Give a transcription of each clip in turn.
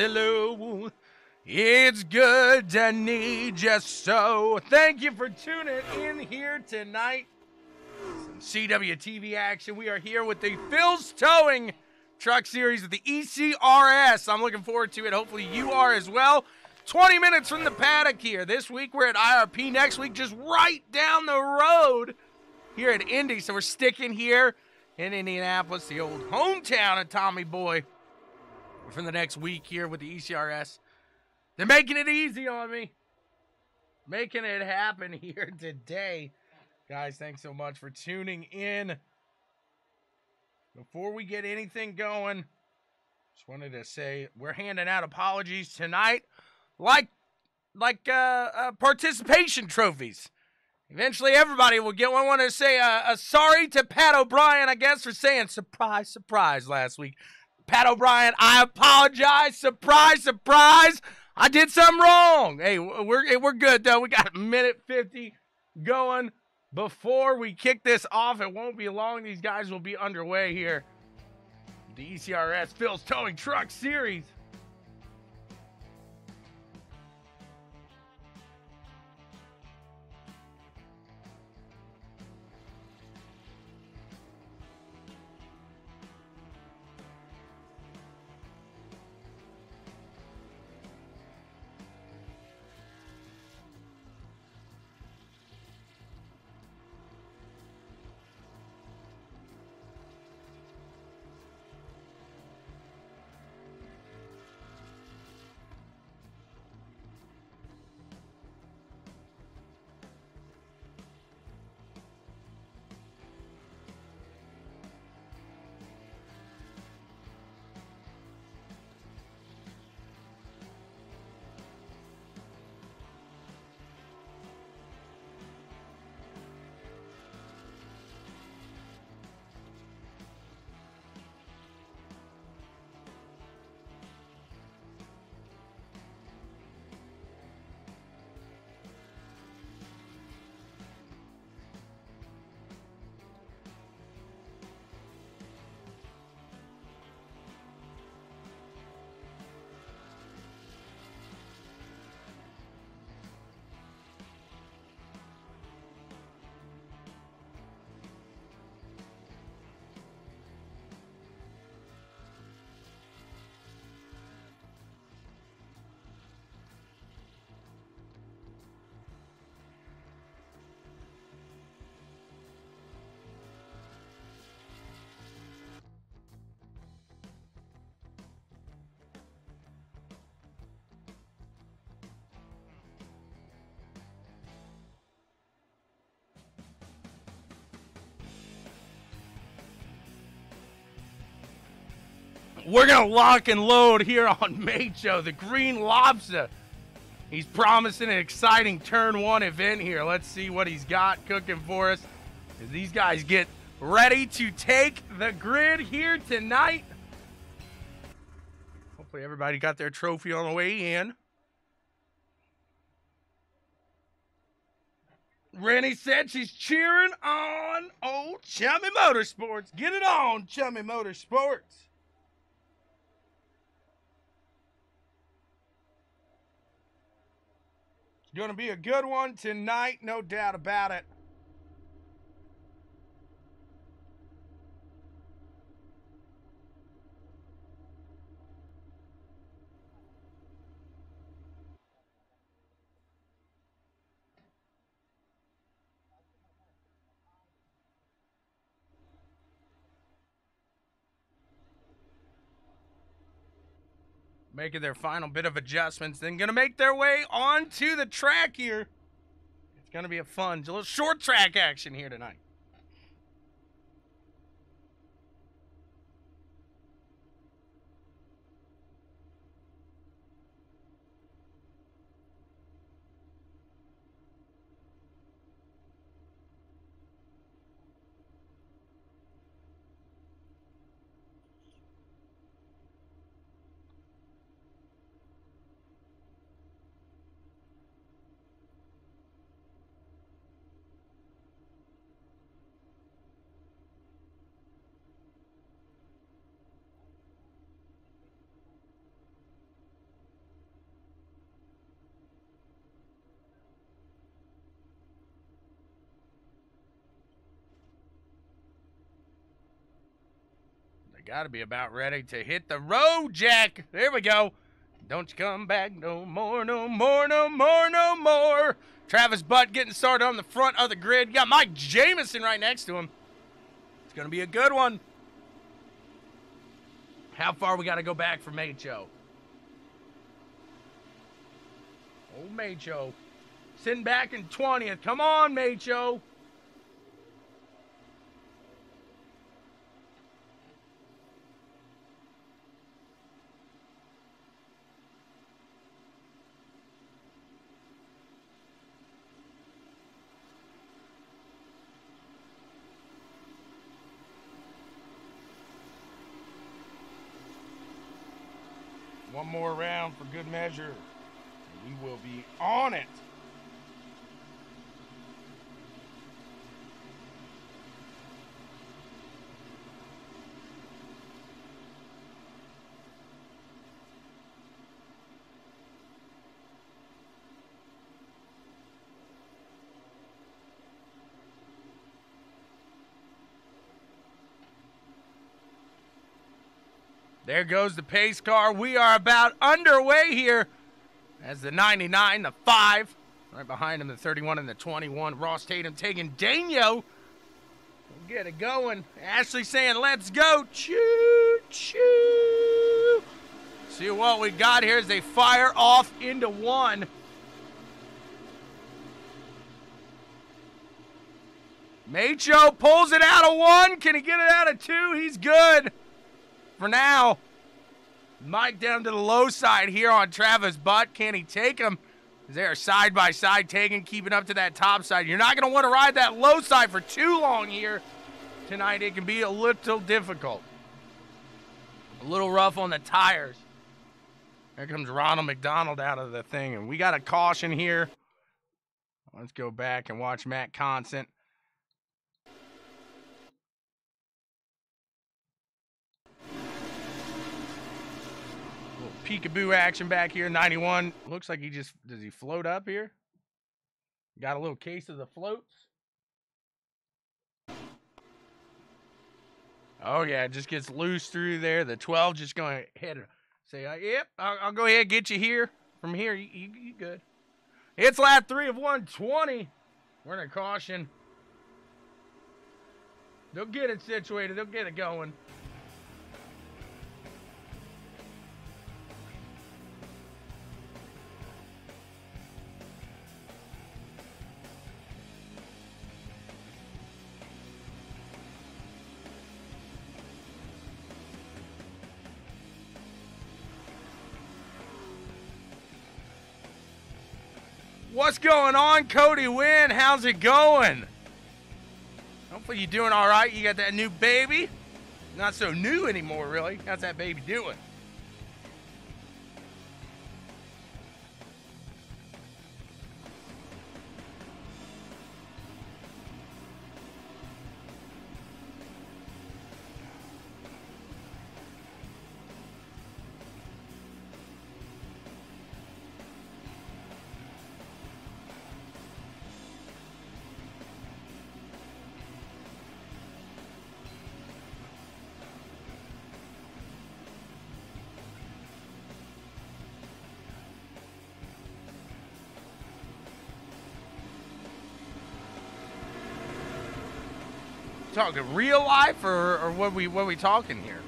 Hello. It's good to need you so. Thank you for tuning in here tonight. Some CWTV action. We are here with the Phil's Towing Truck Series of the ECRS. I'm looking forward to it. Hopefully, you are as well. 20 minutes from the paddock here. This week, we're at IRP. Next week, just right down the road here at Indy. So, we're sticking here in Indianapolis, the old hometown of Tommy Boy, for the next week here with the ECRS. They're making it easy on me. Making it happen here today. Guys, thanks so much for tuning in. Before we get anything going, just wanted to say we're handing out apologies tonight like like uh, uh participation trophies. Eventually, everybody will get one. I want to say uh, a sorry to Pat O'Brien, I guess, for saying surprise, surprise last week. Pat O'Brien, I apologize. Surprise, surprise. I did something wrong. Hey, we're we're good though. We got a minute fifty going before we kick this off. It won't be long. These guys will be underway here. The ECRS Phil's Towing Truck Series. We're going to lock and load here on Macho, the Green Lobster. He's promising an exciting turn one event here. Let's see what he's got cooking for us as these guys get ready to take the grid here tonight. Hopefully, everybody got their trophy on the way in. Rennie said she's cheering on old Chummy Motorsports. Get it on, Chummy Motorsports. It's going to be a good one tonight, no doubt about it. Making their final bit of adjustments, then to make their way onto the track here. It's to be a fun, a little short track action here tonight. Got to be about ready to hit the road, Jack. There we go. Don't you come back no more, no more, no more, no more. Travis Butt getting started on the front of the grid. You got Mike Jamison right next to him. It's going to be a good one. How far we got to go back for Macho? Oh, Macho. Sitting back in 20th. Come on, Macho. More round for good measure. And we will be on it. There goes the pace car. We are about underway here as the 99, the 5, right behind him, the 31 and the 21. Ross Tatum taking Daniel. We'll get it going. Ashley saying, let's go. Choo, choo. See what we got here as they fire off into one. Macho pulls it out of one. Can he get it out of two? He's good for now. Mike down to the low side here on Travis Butt. Can he take him? They're side by side taking, keeping up to that top side. You're not going to want to ride that low side for too long here tonight. It can be a little difficult. A little rough on the tires. There comes Ronald McDonald out of the thing, and we got a caution here. Let's go back and watch Matt Constant. Peekaboo action back here. 91. Looks like he just does he float up here? Got a little case of the floats. Oh yeah, it just gets loose through there. The 12 just going to hit Say, uh, yep, I'll, I'll, go ahead and get you here. From here, you, you, you good. It's lap three of 120. We're in a caution. They'll get it situated. They'll get it going. What's going on, Cody Wynn? How's it going? Hopefully you're doing all right. You got that new baby. Not so new anymore, really. How's that baby doing? Talking real life or, or what we what we talking here?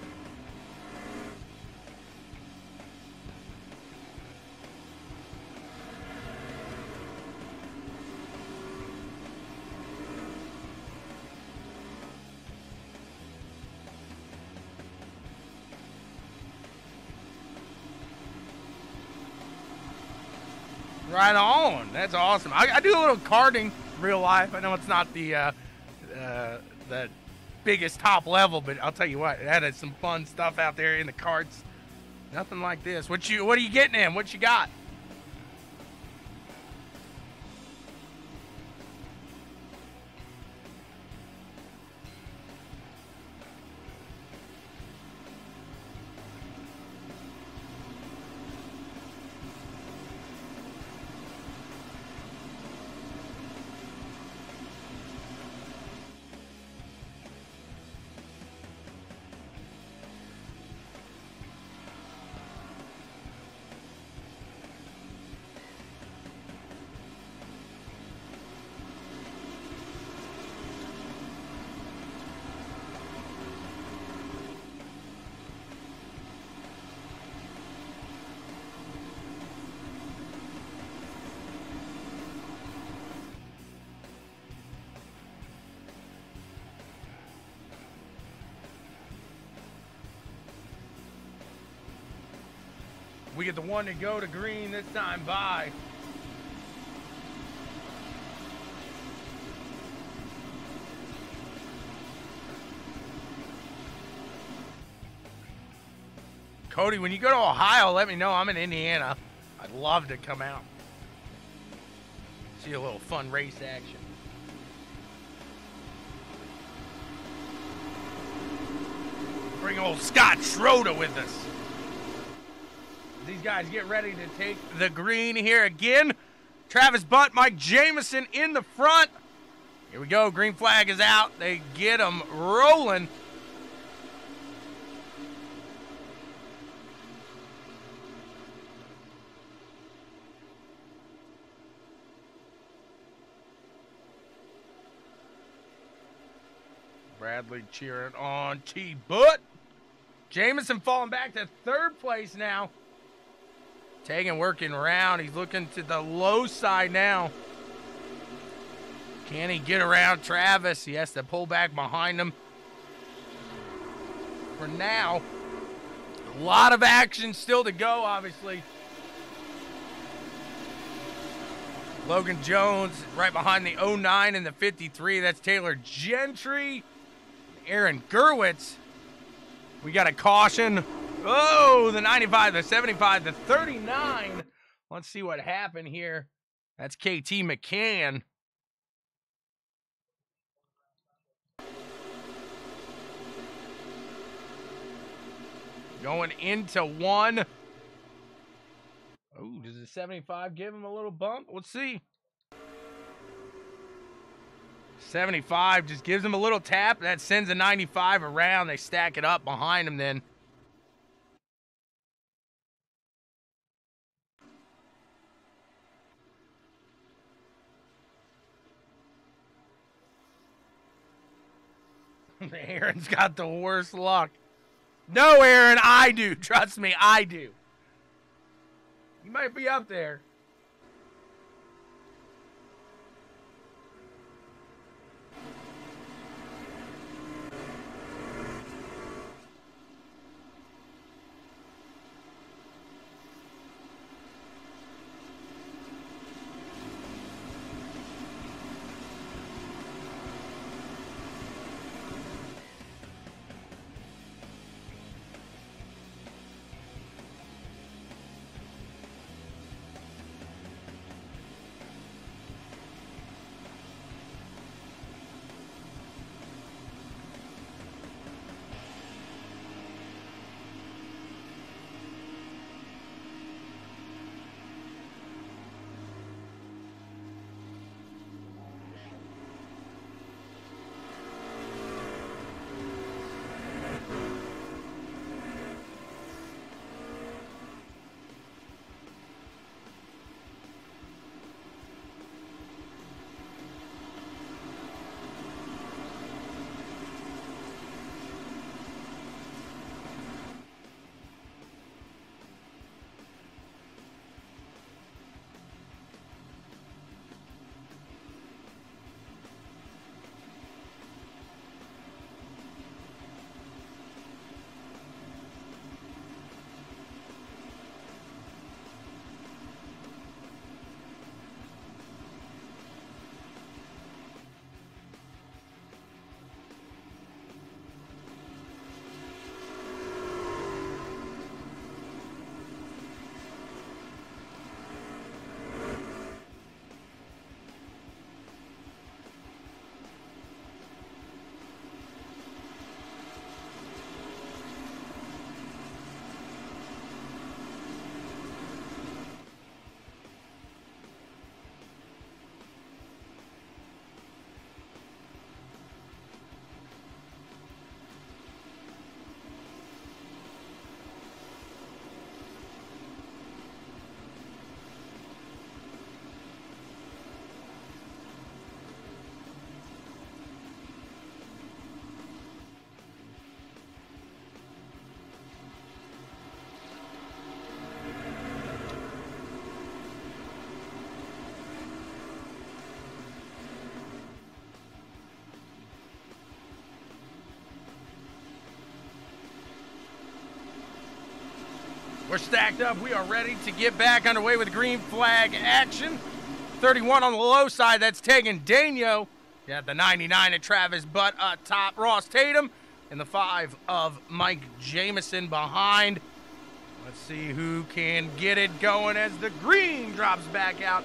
Right on. That's awesome. I, I, do a little karting real life. I know it's not the uh, the biggest top level, but I'll tell you what, that is some fun stuff out there in the carts. Nothing like this. What you what are you getting in? What you got? We get the one to go to green this time by. Cody, when you go to Ohio, let me know. I'm in Indiana. I'd love to come out. See a little fun race action. Bring old Scott Schroeder with us. These guys get ready to take the green here again. Travis Butt, Mike Jamison in the front. Here we go. Green flag is out. They get them rolling. Bradley cheering on T. Butt. Jamison falling back to third place now. Taking working around. He's looking to the low side now. Can he get around Travis? He has to pull back behind him. For now, a lot of action still to go, obviously. Logan Jones right behind the 09 and the 53. That's Taylor Gentry. Aaron Gerwitz. We got a caution. Oh, the 95, the 75, the 39. Let's see what happened here. That's KT McCann. Going into one. Oh, does the 75 give him a little bump? Let's see. 75 just gives him a little tap. That sends a 95 around. They stack it up behind him then. Aaron's got the worst luck. No, Aaron, I do. Trust me, I do. You might be up there. We're stacked up. We are ready to get back underway with green flag action. 31 on the low side. That's Tegan Daño. You got the 99 of Travis Butt up top. Ross Tatum. And the five of Mike Jamison behind. Let's see who can get it going as the green drops back out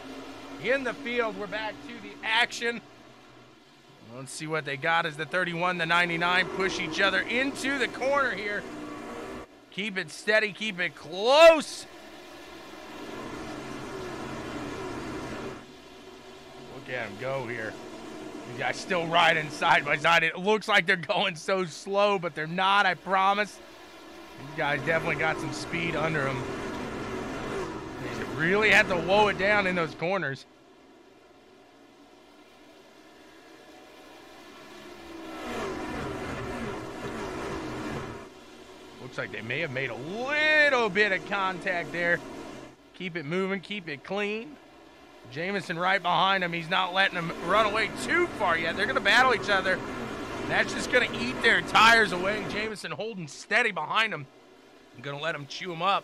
in the field. We're back to the action. Let's see what they got as the 31, the 99 push each other into the corner here. Keep it steady, keep it close. Look at him go here. These guys still riding side by side. It looks like they're going so slow, but they're not, I promise. These guys definitely got some speed under them. They really had to woe it down in those corners. Looks like they may have made a little bit of contact there. Keep it moving, keep it clean. Jamison right behind him. He's not letting him run away too far yet. They're going to battle each other. That's just going to eat their tires away. Jamison holding steady behind him. I'm going to let him chew him up.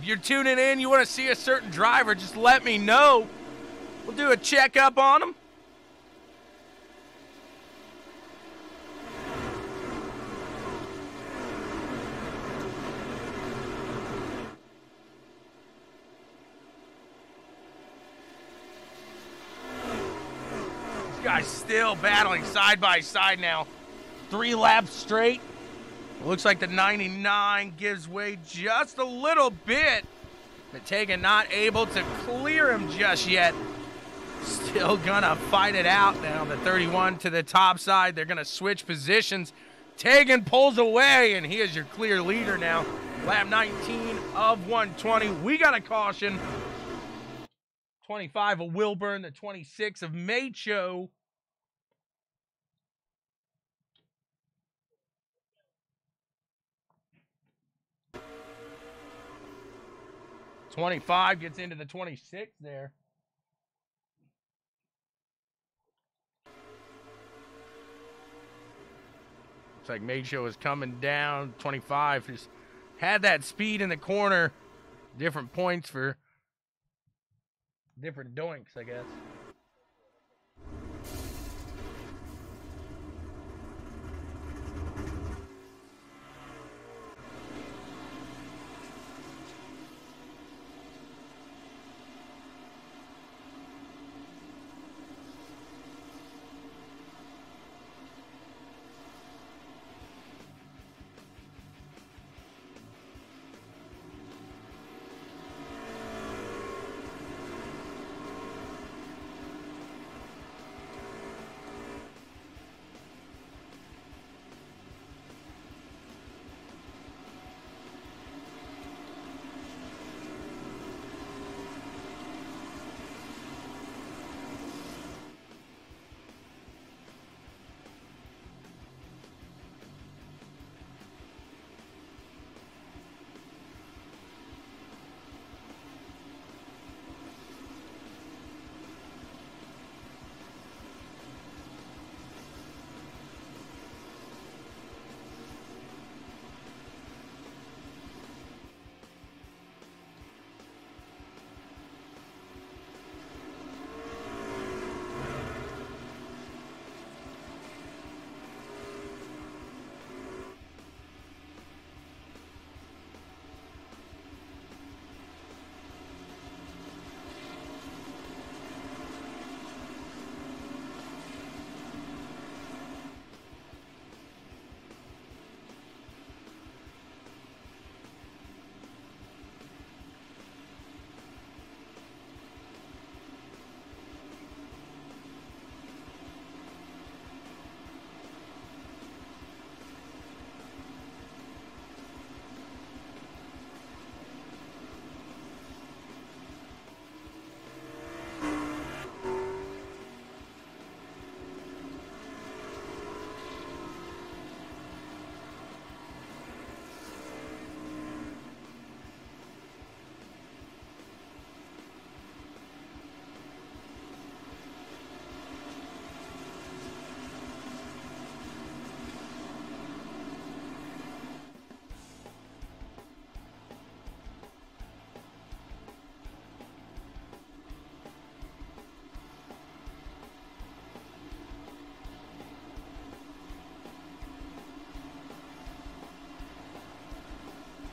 If you're tuning in, you want to see a certain driver, just let me know. We'll do a checkup on him. guys still battling side by side now. Three laps straight. Looks like the 99 gives way just a little bit. But Tegan not able to clear him just yet. Still gonna fight it out now. The 31 to the top side. They're gonna switch positions. Tegan pulls away, and he is your clear leader now. Lap 19 of 120. We got a caution. 25 of Wilburn, the 26 of Macho. 25 gets into the 26 there. Looks like Show is coming down. 25 just had that speed in the corner. Different points for different doinks, I guess.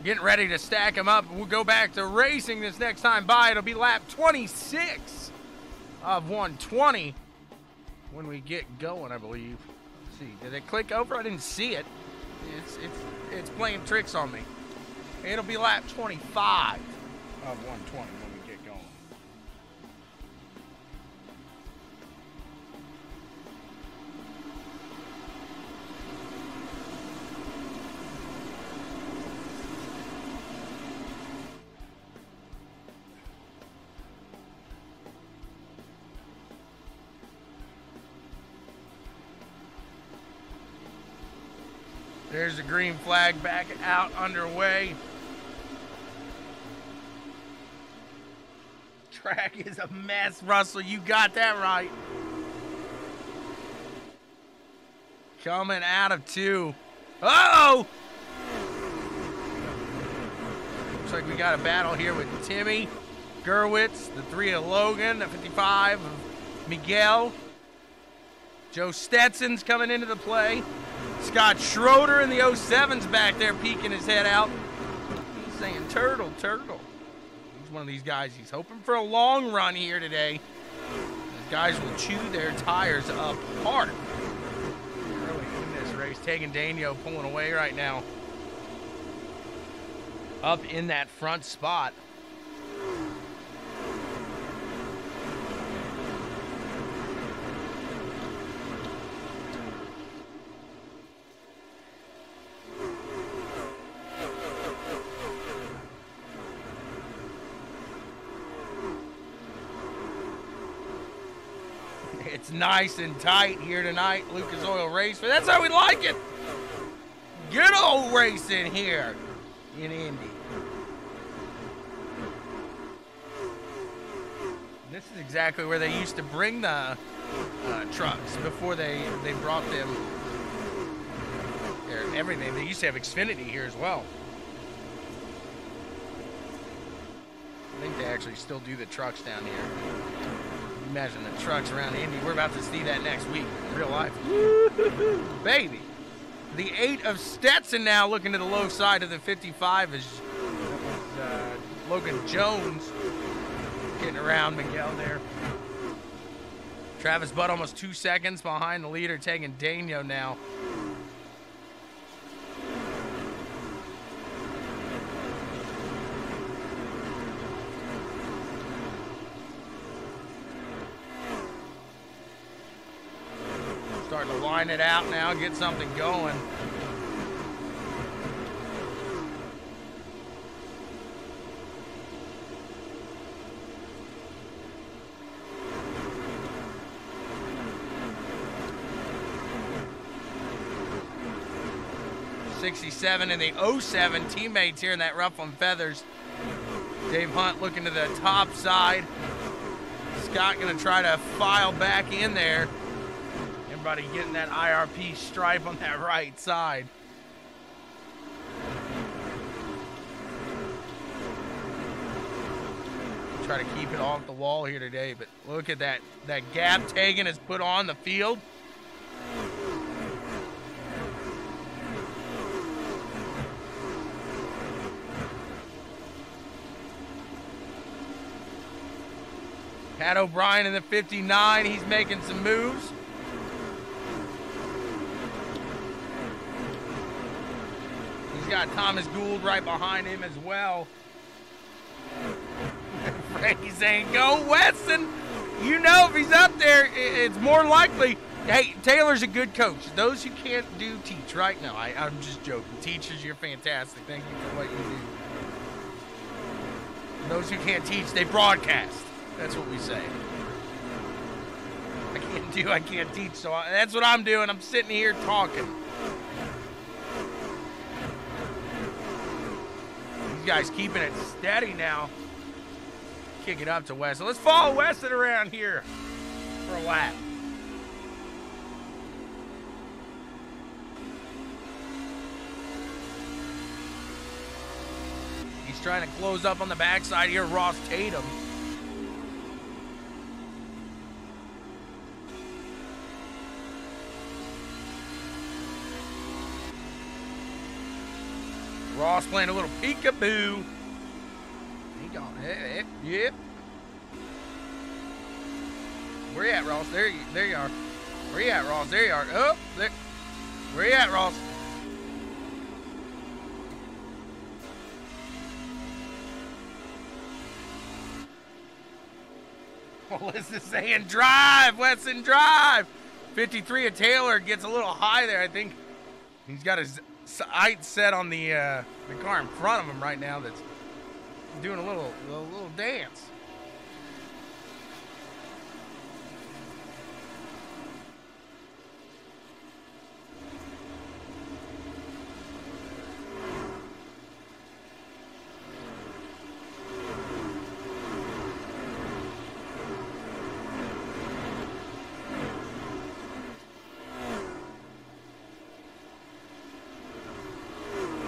Getting ready to stack them up. We'll go back to racing this next time by. It'll be lap 26 of 120 when we get going, I believe. Let's see, did it click over? I didn't see it. It's it's it's playing tricks on me. It'll be lap 25 of 120 There's the green flag back out underway. Track is a mess, Russell. You got that right. Coming out of two. Oh! Looks like we got a battle here with Timmy Gerwitz, the three of Logan, the 55 of Miguel. Joe Stetson's coming into the play. Scott Schroeder in the 07's back there peeking his head out. He's saying, Turtle, Turtle. He's one of these guys. He's hoping for a long run here today. These guys will chew their tires apart. Early in this race, Tegan Daniel pulling away right now. Up in that front spot. It's nice and tight here tonight, Lucas Oil Race. But that's how we like it. Good old racing here in Indy. This is exactly where they used to bring the uh, trucks before they they brought them everything. They used to have Xfinity here as well. I think they actually still do the trucks down here. Imagine the trucks around Indy. We're about to see that next week in real life. Baby. The eight of Stetson now looking to the low side of the 55 is uh, Logan Jones getting around Miguel there. Travis Butt almost two seconds behind the leader, taking Dano now. Starting to it out now, get something going. Sixty-seven and the 07 teammates here in that Ruffin Feathers. Dave Hunt looking to the top side. Scott gonna try to file back in there. Everybody getting that IRP stripe on that right side. Try to keep it off the wall here today, but look at that that gap Tegan has put on the field. Pat O'Brien in the 59, he's making some moves. He's got Thomas Gould right behind him as well. Frankie's saying, go Weston. You know if he's up there, it's more likely. Hey, Taylor's a good coach. Those who can't do teach, right? No, I, I'm just joking. Teachers, you're fantastic. Thank you for what you do. Those who can't teach, they broadcast. That's what we say. I can't do, I can't teach, so I, that's what I'm doing. I'm sitting here talking. Guys keeping it steady now. Kick it up to Weston. Let's follow Weston around here for a lap. He's trying to close up on the backside here, Ross Tatum. Ross playing a little peekaboo. He gone. Yep. Yep. Where you at, Ross? There you, there you are. Where you at, Ross? There you are. Oh, there. Where you at, Ross? Is this saying? Drive, Weston, drive. 53 of Taylor gets a little high there. I think he's got his sights set on the uh, the car in front of him right now. That's doing a little a little dance.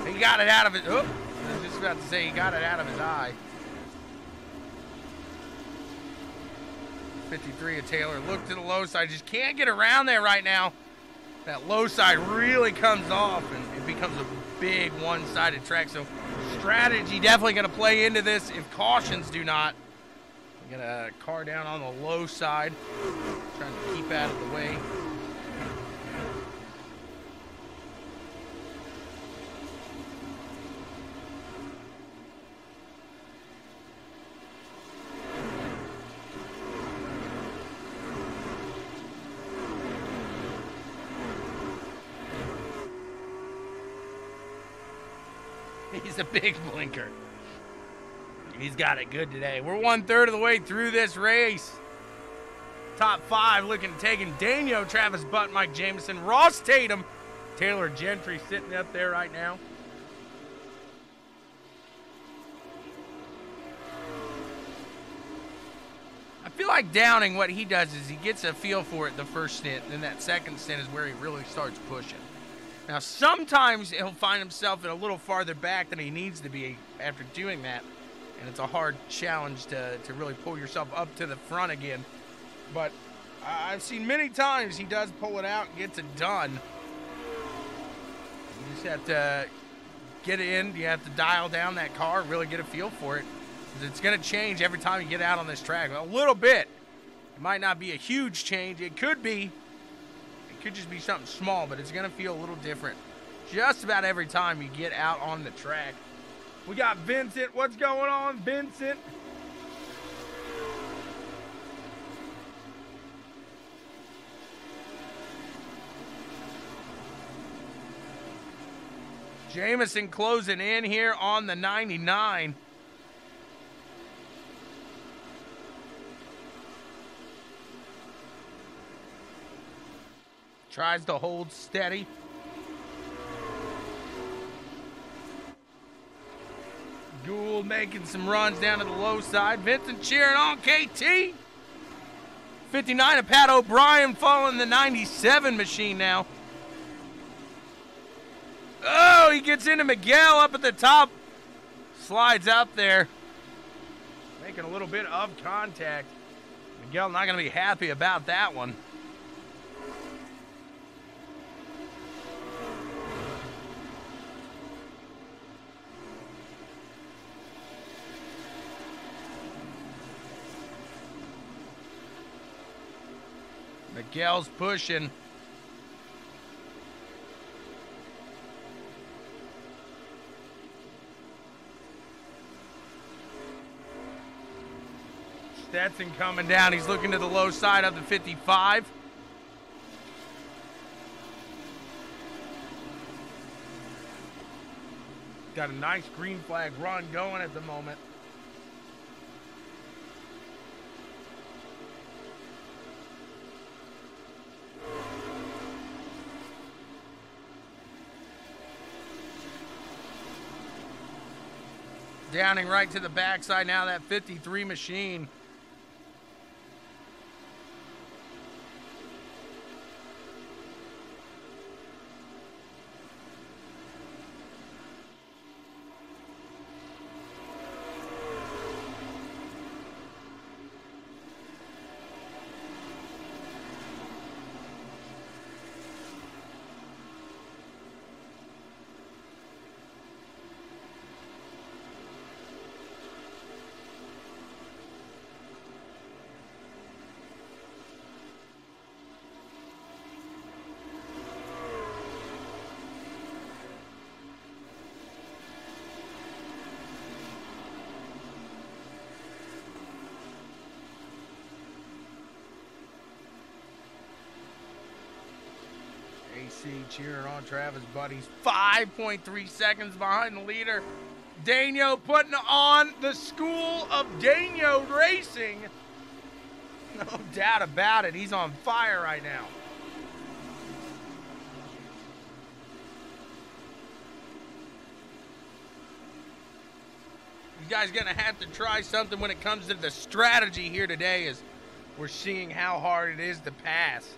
He got it out of his. Oh, I was just about to say he got it out of his eye. 53 of Taylor. Look to the low side. Just can't get around there right now. That low side really comes off and it becomes a big one-sided track. So strategy definitely going to play into this if cautions do not. Get a car down on the low side, trying to keep out of the way. A big blinker. He's got it good today. We're one third of the way through this race. Top five looking to take in Daniel, Travis Butt, Mike Jameson, Ross Tatum, Taylor Gentry sitting up there right now. I feel like Downing, what he does is he gets a feel for it the first stint, then that second stint is where he really starts pushing. Now, sometimes he'll find himself in a little farther back than he needs to be after doing that, and it's a hard challenge to, to really pull yourself up to the front again. But I've seen many times he does pull it out and gets it done. You just have to get in, you have to dial down that car, really get a feel for it. It's going to change every time you get out on this track. A little bit. It might not be a huge change. It could be, could just be something small, but it's going to feel a little different just about every time you get out on the track. We got Vincent. What's going on, Vincent? Jameson closing in here on the 99. Tries to hold steady. Gould making some runs down to the low side. Vincent cheering on KT. 59 of Pat O'Brien following the 97 machine now. Oh, he gets into Miguel up at the top. Slides out there. Making a little bit of contact. Miguel not going to be happy about that one. Miguel's pushing. Stetson coming down. He's looking to the low side of the 55. Got a nice green flag run going at the moment. Downing right to the backside now, that 53 machine. On Travis Buddies. 5.3 seconds behind the leader. Daniel putting on the School of Daniel Racing. No doubt about it. He's on fire right now. You guys gonna have to try something when it comes to the strategy here today as we're seeing how hard it is to pass.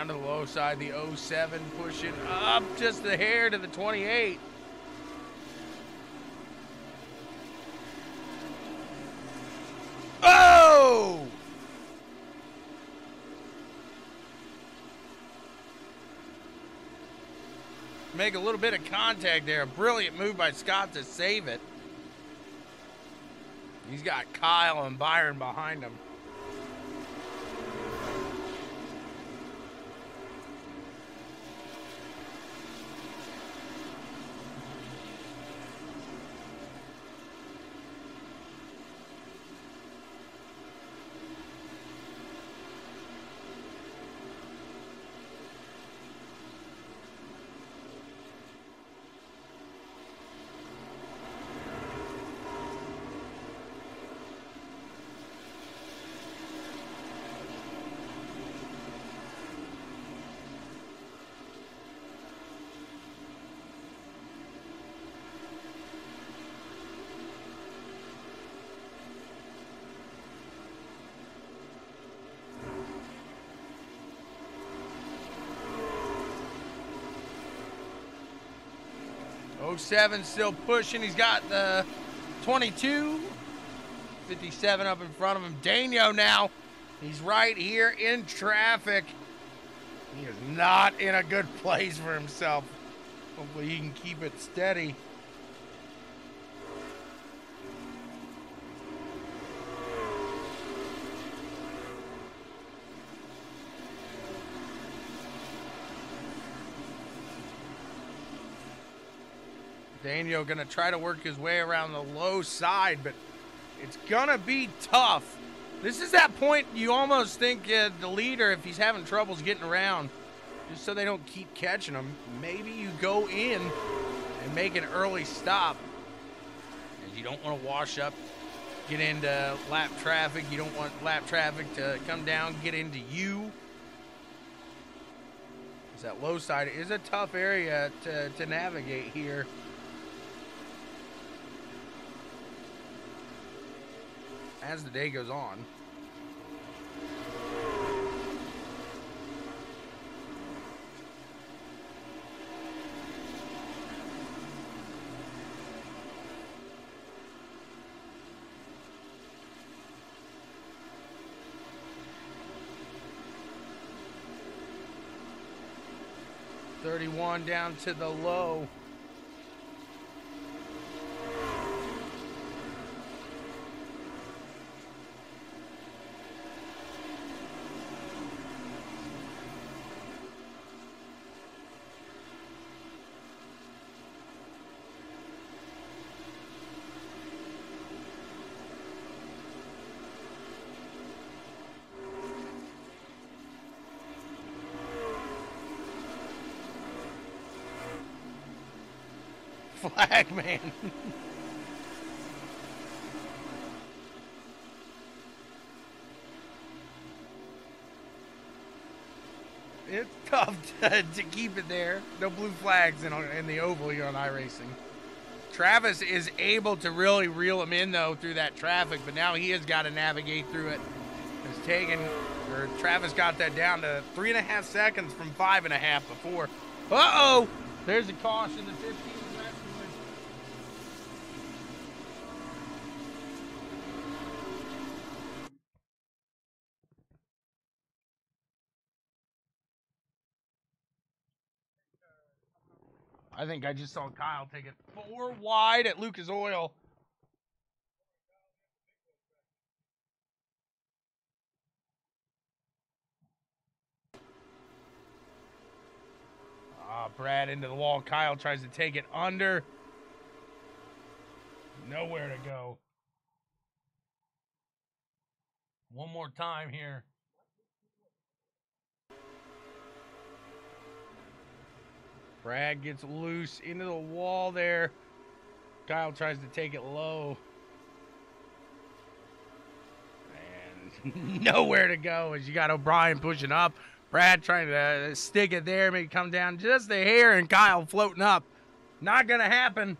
Down to the low side, the 07 pushing up just the hair to the 28. Oh! Make a little bit of contact there. A brilliant move by Scott to save it. He's got Kyle and Byron behind him. 07 still pushing. He's got the 22. 57 up in front of him. Daniel now. He's right here in traffic. He is not in a good place for himself. Hopefully he can keep it steady. Daniel going to try to work his way around the low side, but it's going to be tough. This is that point you almost think uh, the leader, if he's having troubles getting around, just so they don't keep catching him, maybe you go in and make an early stop. And you don't want to wash up, get into lap traffic. You don't want lap traffic to come down, get into you. That low side is a tough area to, to navigate here. As the day goes on. Thirty-one down to the low. Flag, man. it's tough to, to, keep it there. No blue flags in, in the oval here on iRacing. Travis is able to really reel him in though through that traffic, but now he has got to navigate through it. It's taken, or Travis got that down to three and a half seconds from five and a half before. Uh oh! There's a caution 15. I think I just saw Kyle take it four wide at Lucas Oil. Ah, Brad into the wall. Kyle tries to take it under. Nowhere to go. One more time here. Brad gets loose into the wall there. Kyle tries to take it low. And nowhere to go as you got O'Brien pushing up. Brad trying to uh, stick it there, it come down just a hair, and Kyle floating up. Not going to happen.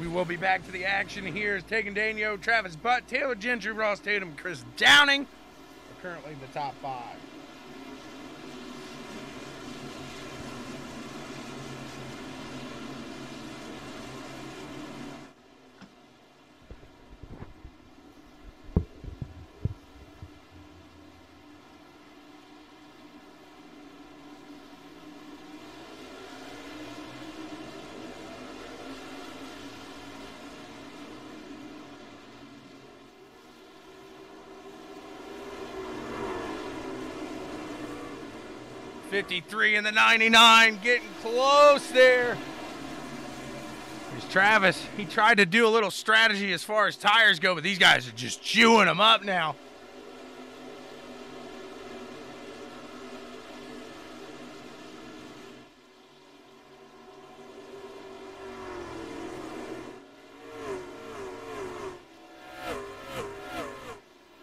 We will be back to the action here as Tegan Daniel, Travis Butt, Taylor Gentry, Ross Tatum, Chris Downing are currently the top five. Fifty-three and the ninety-nine, getting close there. There's Travis. He tried to do a little strategy as far as tires go, but these guys are just chewing them up now.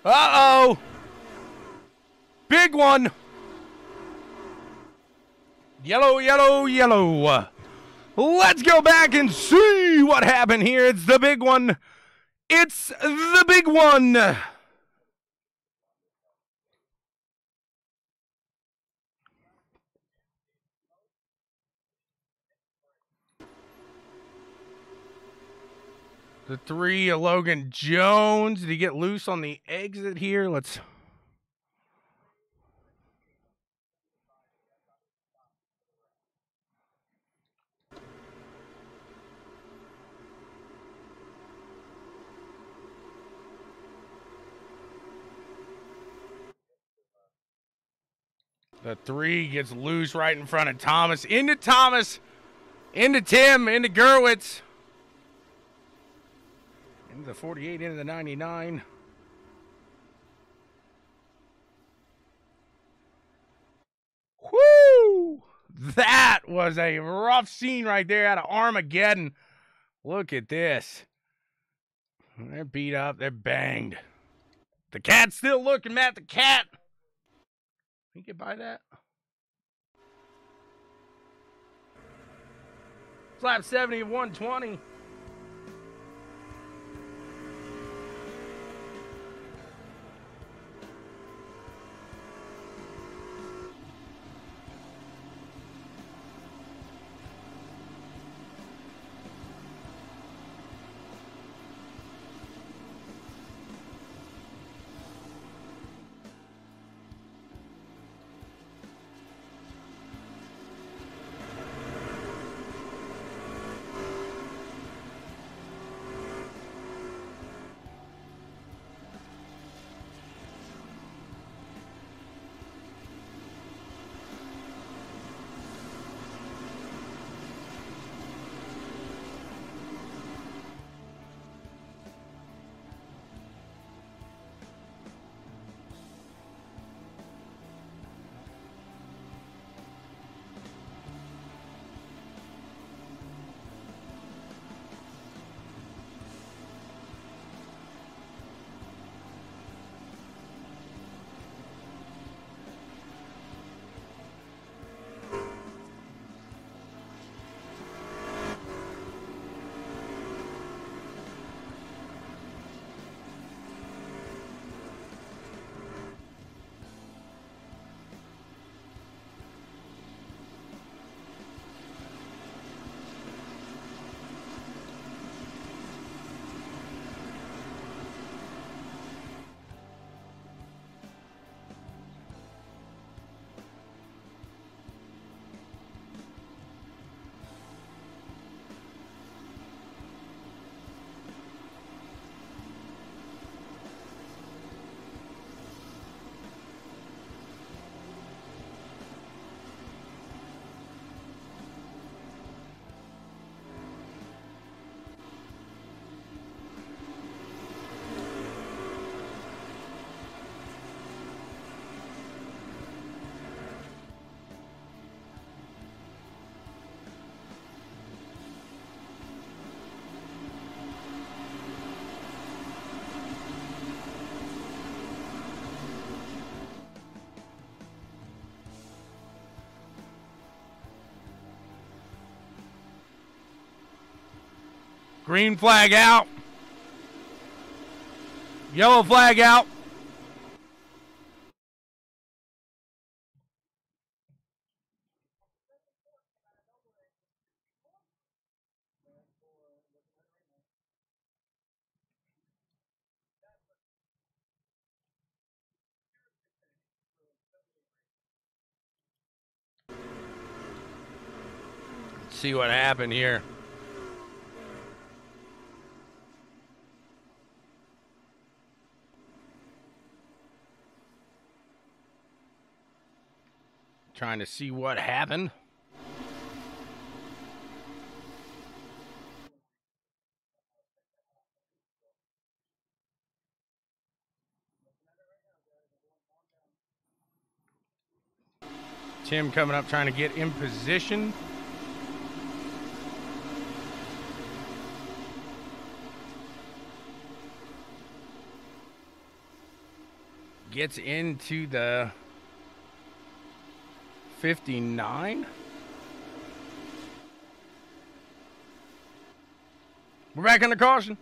Uh-oh. Big one. Yellow, yellow, yellow. Let's go back and see what happened here. It's the big one. It's the big one. The three, Logan Jones. Did he get loose on the exit here? Let's. The three gets loose right in front of Thomas. Into Thomas. Into Tim, into Gerwitz. Into the 48, into the 99. Whoo! That was a rough scene right there out of Armageddon. Look at this. They're beat up. They're banged. The cat's still looking, Matt. The cat. You can buy that. Slap 70 120. Green flag out. Yellow flag out. see what happened here. Trying to see what happened. Tim coming up trying to get in position. Gets into the 59. We're back under caution.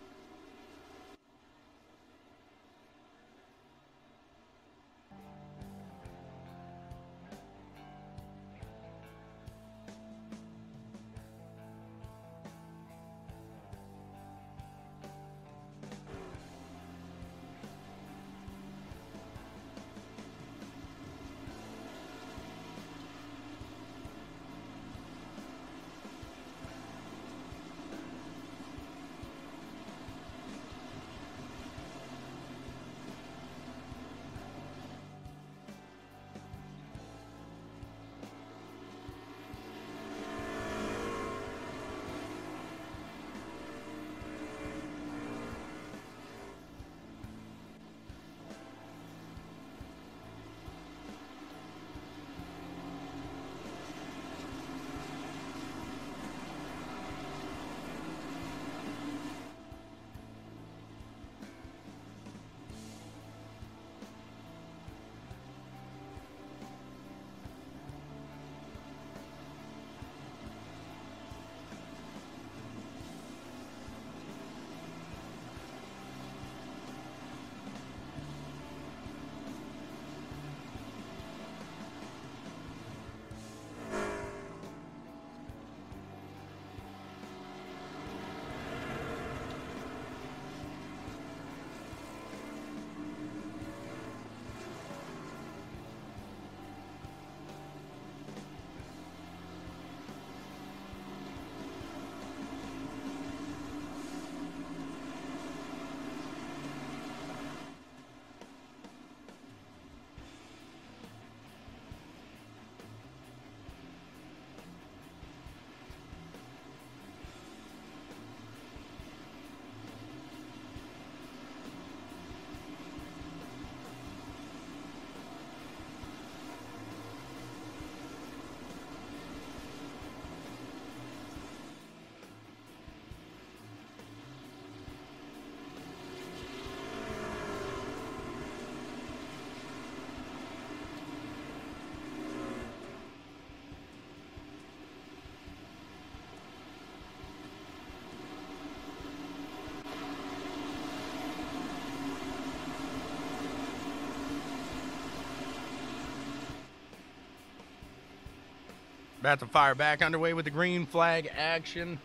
About to fire back underway with the green flag action.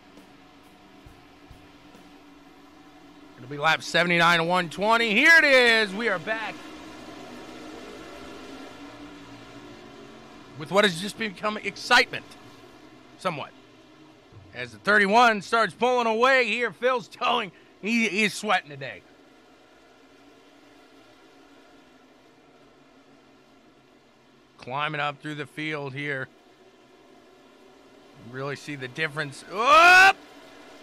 It'll be lap 79 to 120. Here it is. We are back with what has just become excitement, somewhat. As the 31 starts pulling away here, Phil's towing. He, he's sweating today. Climbing up through the field here. Really see the difference. Whoop!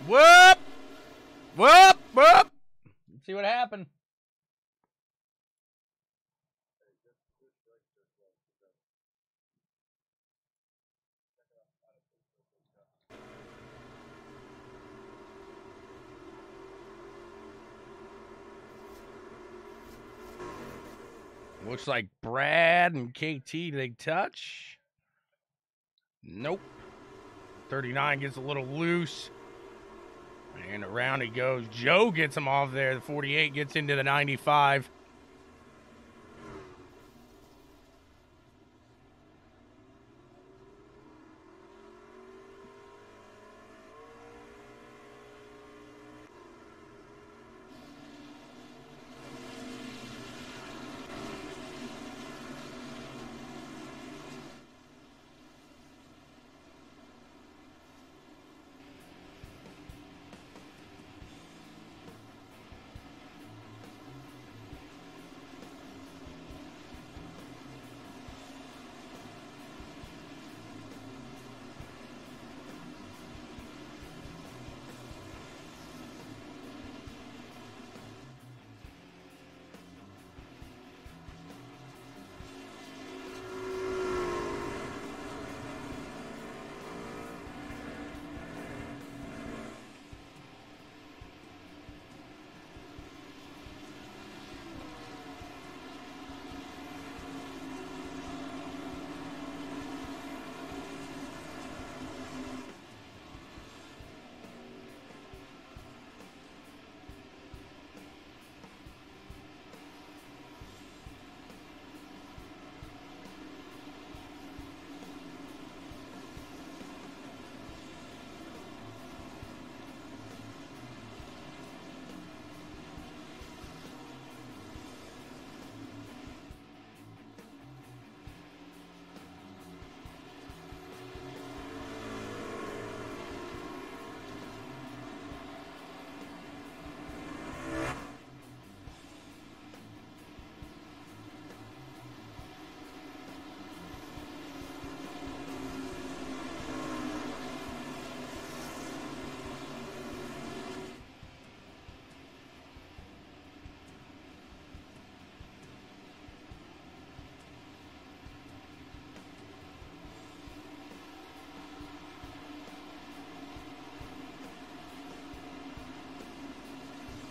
Whoop! Whoop! Whoop! Let's see what happened. Looks like Brad and KT they touch. Nope. 39 gets a little loose. And around he goes. Joe gets him off there. The 48 gets into the 95.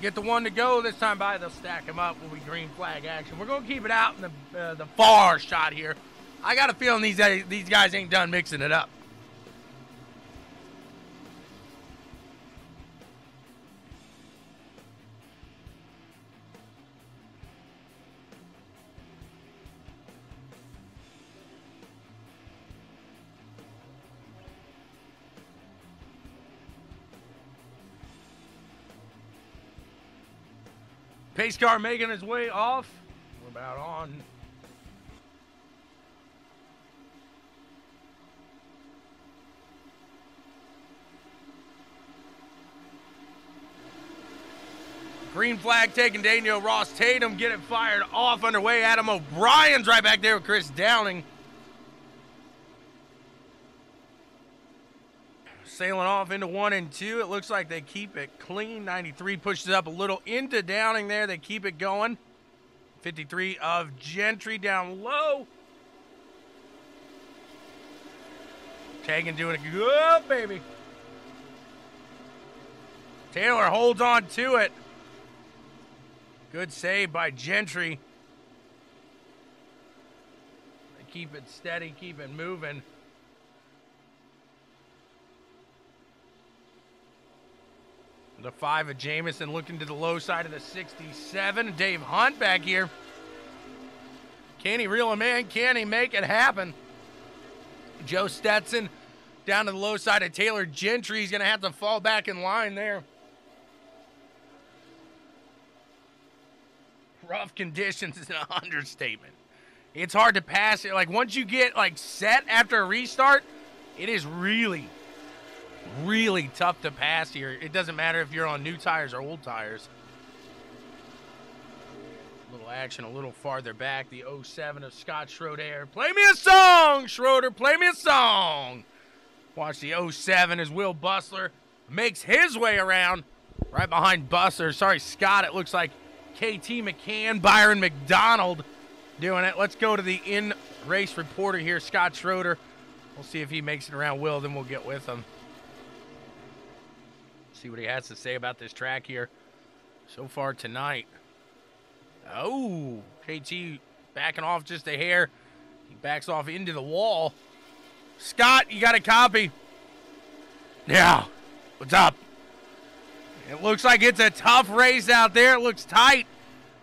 Get the one to go this time by. They'll stack him up. Will be green flag action. We're gonna keep it out in the uh, the far shot here. I got a feeling these these guys ain't done mixing it up. Pace car making its way off. We're about on. Green flag taking Daniel Ross Tatum. Get it fired off underway. Adam O'Brien's right back there with Chris Downing. Sailing off into one and two. It looks like they keep it clean. 93 pushes up a little into Downing there. They keep it going. 53 of Gentry down low. Tegan doing a good, baby. Taylor holds on to it. Good save by Gentry. They keep it steady, keep it moving. The five of Jameson looking to the low side of the 67. Dave Hunt back here. Can he reel him in? Can he make it happen? Joe Stetson down to the low side of Taylor Gentry. He's going to have to fall back in line there. Rough conditions is an understatement. It's hard to pass it. Like once you get like set after a restart, it is really, really tough to pass here. It doesn't matter if you're on new tires or old tires. A little action a little farther back. The 07 of Scott Schroeder. Play me a song, Schroeder. Play me a song. Watch the 07 as Will Bustler makes his way around right behind Bustler. Sorry, Scott. It looks like KT McCann, Byron McDonald doing it. Let's go to the in race reporter here, Scott Schroeder. We'll see if he makes it around Will, then we'll get with him. See what he has to say about this track here so far tonight. Oh, KT backing off just a hair. He backs off into the wall. Scott, you got a copy? Yeah. What's up? It looks like it's a tough race out there. It looks tight.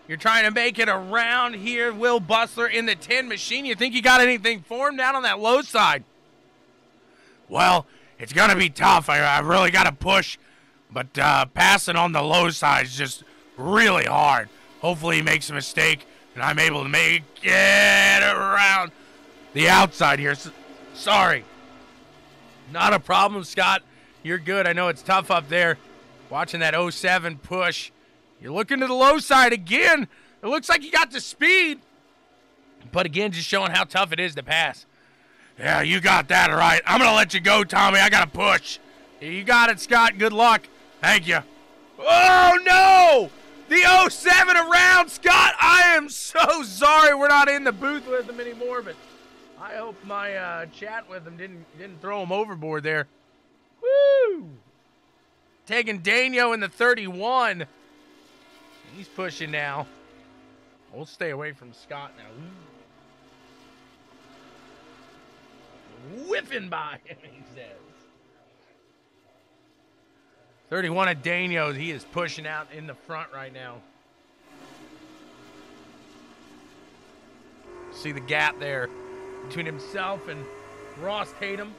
You're trying to make it around here. Will Butler in the 10 machine. You think you got anything for him down on that low side? Well, it's going to be tough. I, I really got to push. But uh, passing on the low side is just really hard. Hopefully he makes a mistake and I'm able to make it around the outside here. Sorry. Not a problem, Scott. You're good. I know it's tough up there. Watching that 07 push. You're looking to the low side again. It looks like you got the speed. But again, just showing how tough it is to pass. Yeah, you got that right. I'm going to let you go, Tommy. I got to push. You got it, Scott. Good luck. Thank you. Oh, no! The 07 around, Scott. I am so sorry we're not in the booth with him anymore, but I hope my uh, chat with him didn't didn't throw him overboard there. Woo! Tegan Daniel in the 31. He's pushing now. We'll stay away from Scott now. Whiffing by him, he says. 31 of Daniel. He is pushing out in the front right now. See the gap there between himself and Ross Tatum.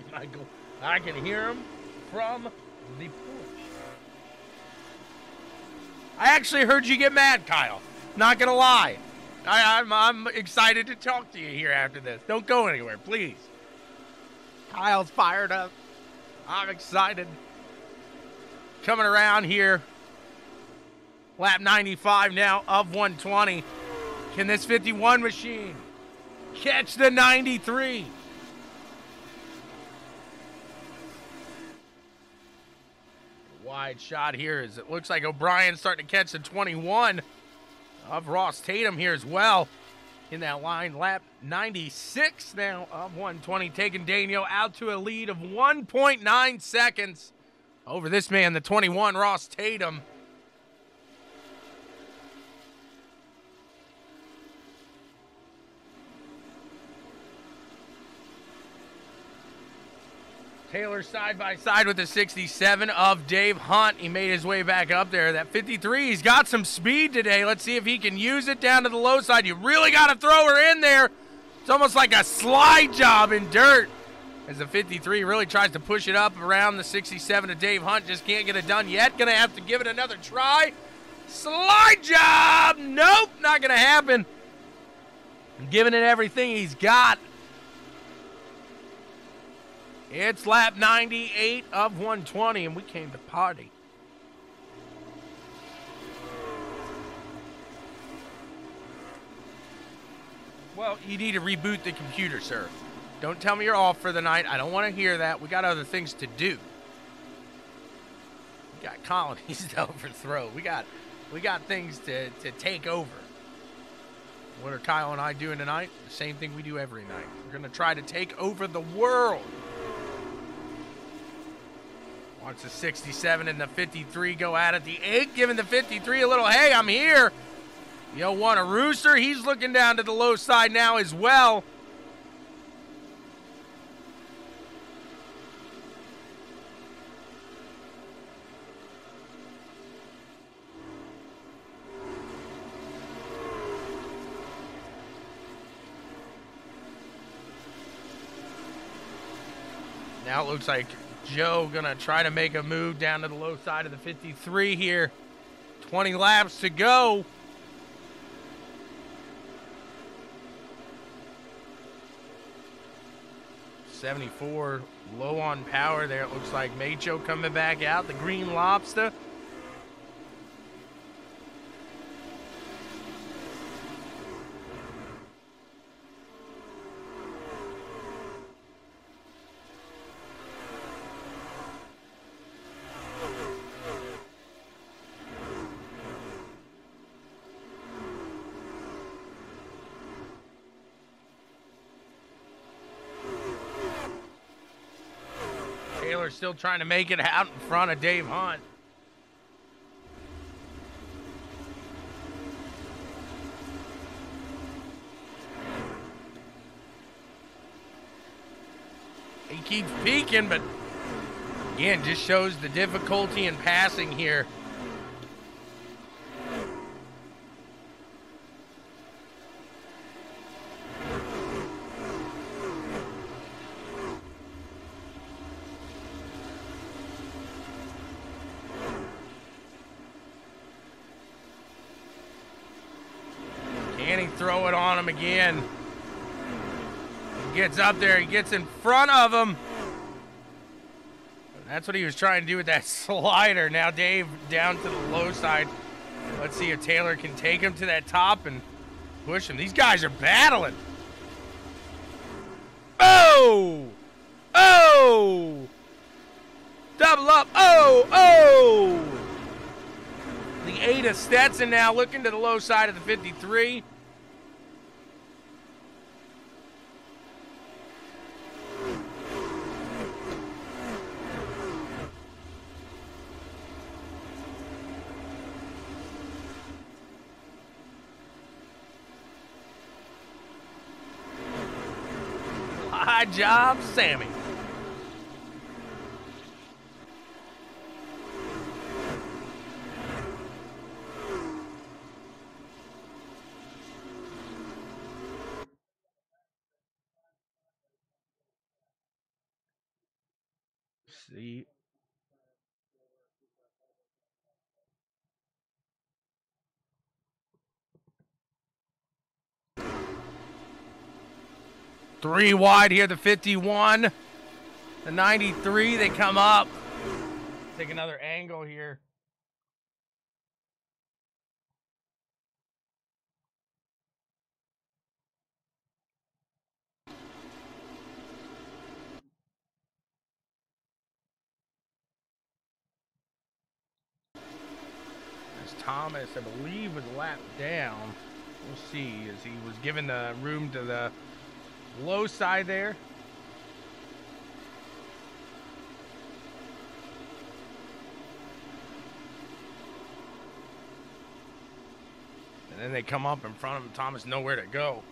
Michael, I can hear him from the porch. I actually heard you get mad, Kyle. Not gonna lie. I, I'm, I'm excited to talk to you here after this. Don't go anywhere, please. Kyle's fired up. I'm excited coming around here. Lap 95 now of 120. Can this 51 machine catch the 93? Wide shot here as it looks like O'Brien's starting to catch the 21 of Ross Tatum here as well in that line. Lap 96 now of 120, Tegan Daniel out to a lead of 1.9 seconds over this man, the 21, Ross Tatum. Taylor side by side with the 67 of Dave Hunt. He made his way back up there. That 53, he's got some speed today. Let's see if he can use it down to the low side. You really got to throw her in there. It's almost like a slide job in dirt as the 53 really tries to push it up around the 67 to Dave Hunt. Just can't get it done yet. Gonna have to give it another try. Slide job! Nope, not gonna happen. Giving it everything he's got. It's lap 98 of 120, and we came to party. Well, you need to reboot the computer, sir. Don't tell me you're off for the night. I don't want to hear that. We got other things to do. We got colonies to overthrow. We got we got things to, to take over. What are Kyle and I doing tonight? The same thing we do every night. We're going to try to take over the world. Watch the 67 and the 53 go out at the 8, giving the 53 a little, hey, I'm here. Yo, want a rooster? He's looking down to the low side now as well. Now it looks like Joe gonna try to make a move down to the low side of the 53 here. 20 laps to go. Seventy-four, low on power there. It looks like Macho coming back out. The Green Lobster. Taylor still trying to make it out in front of Dave Hunt. He keeps peeking, but again, just shows the difficulty in passing here. Can he throw it on him again? He gets up there, he gets in front of him. That's what he was trying to do with that slider. Now Dave down to the low side. Let's see if Taylor can take him to that top and push him. These guys are battling. Oh! Oh! Double up. Oh! Oh! The eight of Stetson now looking to the low side of the 53. High job, Sammy. See. Three wide here, the 51. The 93, they come up. Take another angle here. As Thomas, I believe, was lapped down. We'll see as he was given the room to the low side there. And then they come up in front of him. Thomas nowhere to go.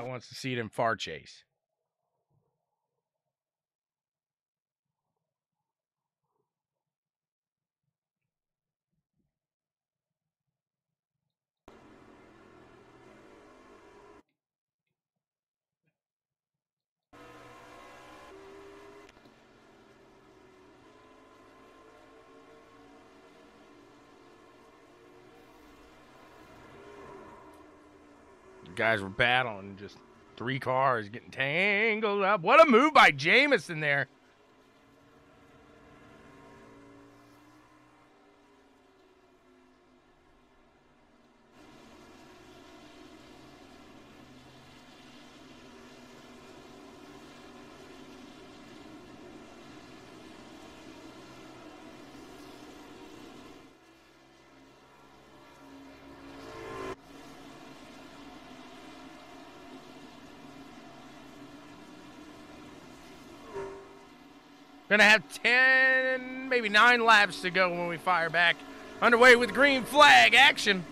Kyle wants to see it in far chase. Guys were battling, just three cars getting tangled up. What a move by Jameson there. Gonna have 10, maybe nine laps to go when we fire back. Underway with green flag action.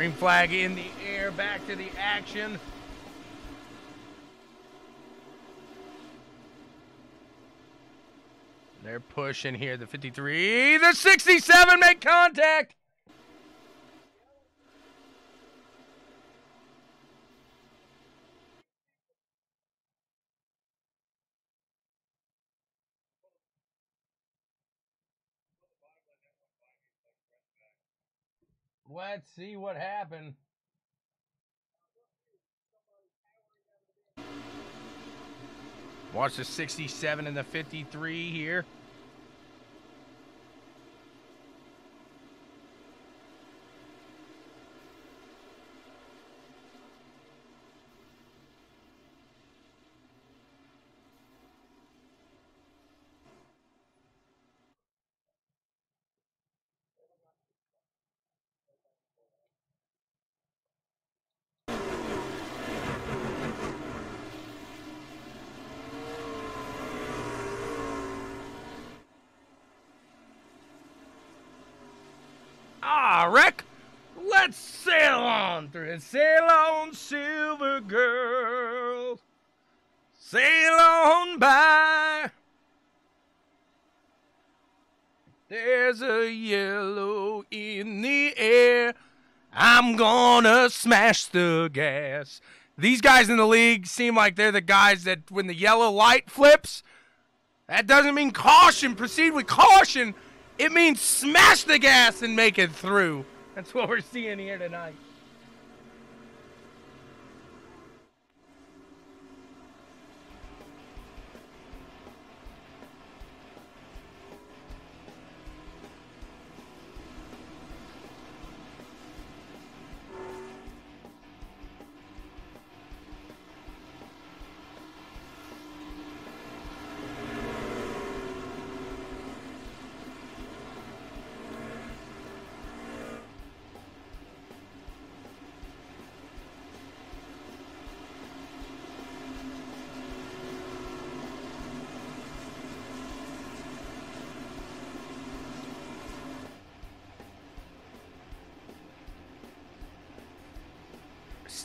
Green flag in the air. Back to the action. They're pushing here. The 53, the 67 make contact. Let's see what happened. Watch the 67 and the 53 here. Ah, Rick, let's sail on through it. Sail on, silver girl. Sail on by. There's a yellow in the air. I'm gonna smash the gas. These guys in the league seem like they're the guys that when the yellow light flips, that doesn't mean caution. Proceed with caution. It means smash the gas and make it through. That's what we're seeing here tonight.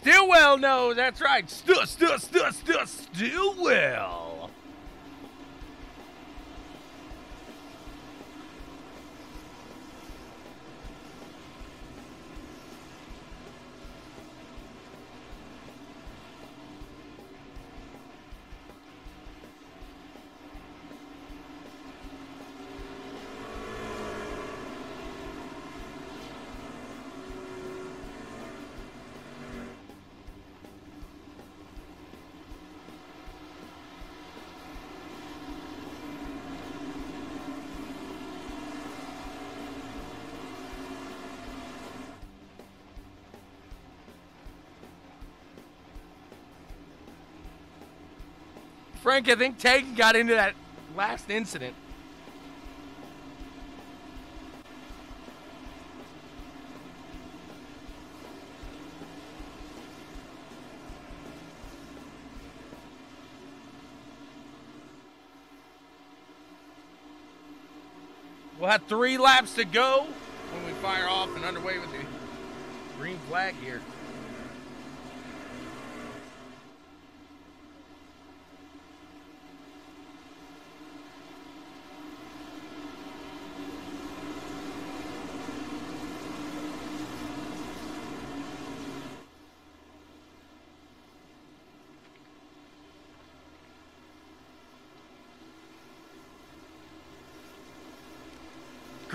Stillwell knows. That's right. Still, still, still, still, Stillwell. Frank, I think Tegan got into that last incident. We'll have three laps to go when we fire off and underway with the green flag here.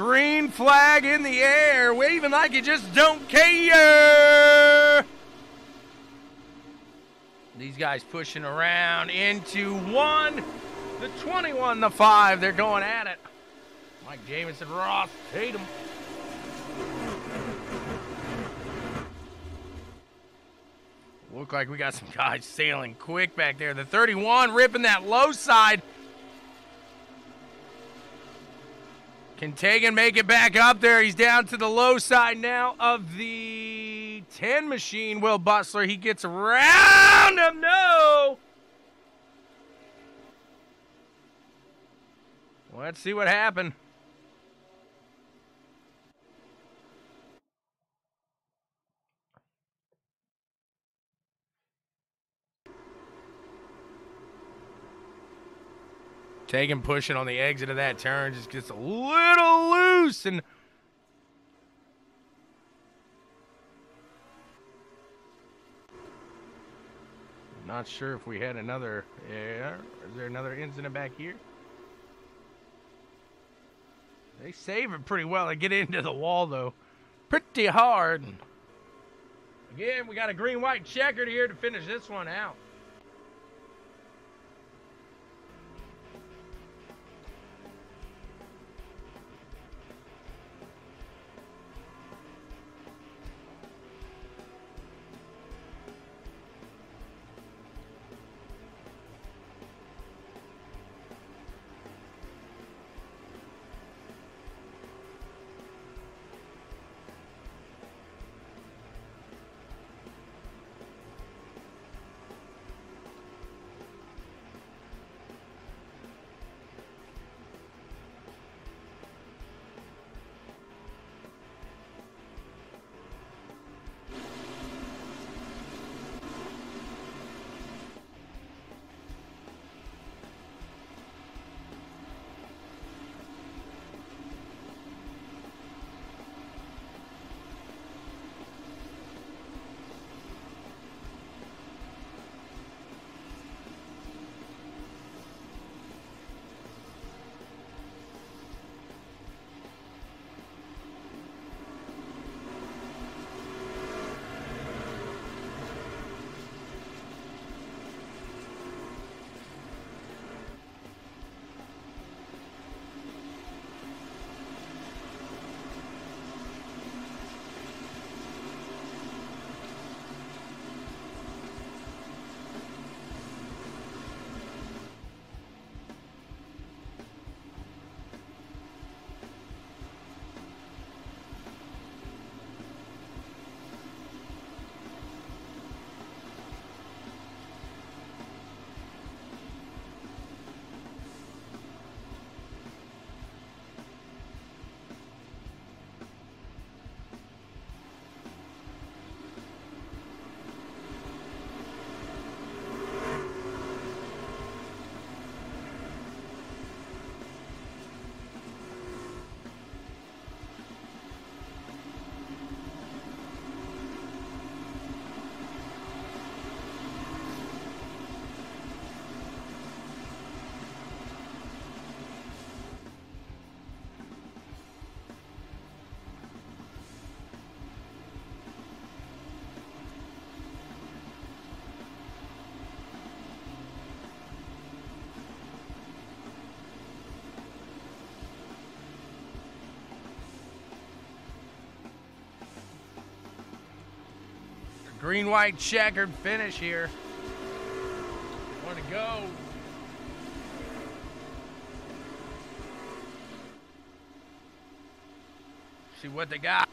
Green flag in the air, waving like you just don't care. These guys pushing around into one, the 21, the five. They're going at it. Mike Jameson, Ross, Tatum. Look like we got some guys sailing quick back there. The 31 ripping that low side. Can Tegan make it back up there? He's down to the low side now of the 10 machine. Will Butler, he gets around him. No! Let's see what happened. Tegan pushing on the exit of that turn just gets a little loose and Not sure if we had another. Yeah, is there another incident back here? They save it pretty well. They get into the wall though, pretty hard. Again, we got a green-white checkered here to finish this one out. Green white checkered finish here. Want to go. See what they got.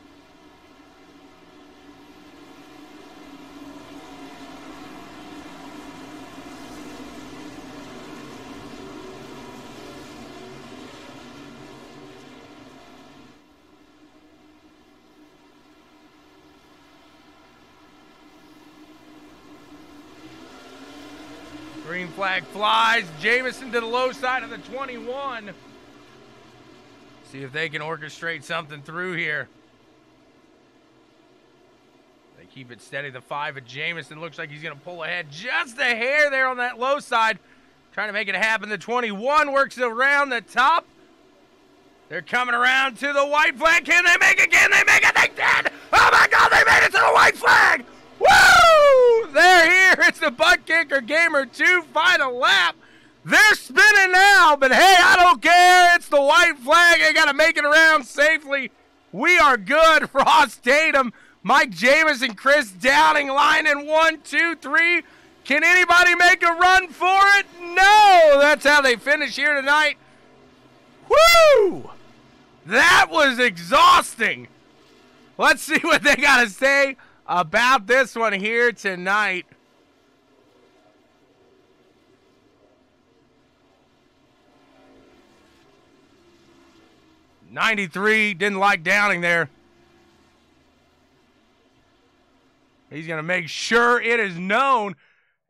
Green flag flies. Jameson to the low side of the 21. See if they can orchestrate something through here. They keep it steady. The five of Jameson looks like he's going to pull ahead just a hair there on that low side. Trying to make it happen. The 21 works around the top. They're coming around to the white flag. Can they make it? Can they make it? They did! Oh my god, they made it to the white flag! Woo! They're here. It's the kicker gamer two final lap. They're spinning now, but hey, I don't care. It's the white flag. They got to make it around safely. We are good. Ross Tatum, Mike Jamison, Chris Downing line in one, two, three. Can anybody make a run for it? No. That's how they finish here tonight. Woo! That was exhausting. Let's see what they got to say about this one here tonight. Ninety-three didn't like Downing there. He's going to make sure it is known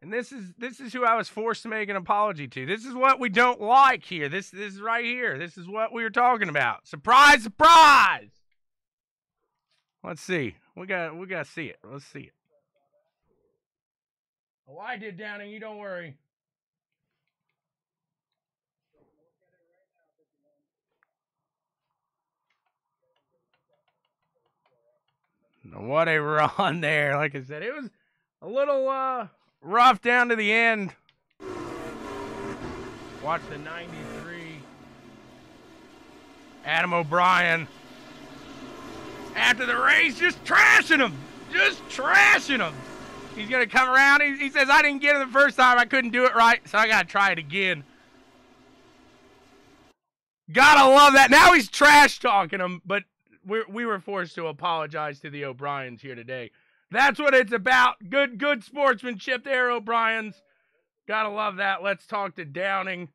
And this is this is who I was forced to make an apology to. This is what we don't like here. This this is right here. This is what we were talking about. Surprise, surprise. Let's see. We got we got to see it. Let's see it. Oh, I did Downing. You don't worry. What a run there. Like I said, it was a little uh, rough down to the end. Watch the 93. Adam O'Brien. After the race, just trashing him. Just trashing him. He's going to come around. He, he says, I didn't get it the first time. I couldn't do it right, so I got to try it again. Gotta love that. Now he's trash talking him, but we we were forced to apologize to the O'Briens here today. That's what it's about. Good good sportsmanship there, O'Briens. Gotta love that. Let's talk to Downing.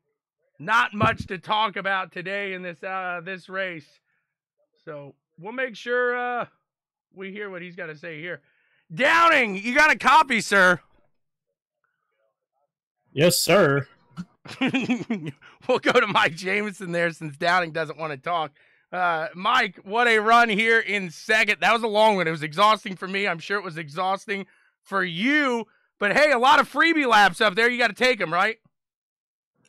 Not much to talk about today in this uh this race. So we'll make sure uh we hear what he's got to say here. Downing, you got a copy, sir. Yes, sir. we'll go to Mike Jameson there since Downing doesn't want to talk. Uh, Mike, what a run here in second. That was a long one. It was exhausting for me. I'm sure it was exhausting for you. But hey, a lot of freebie laps up there. You got to take them, right?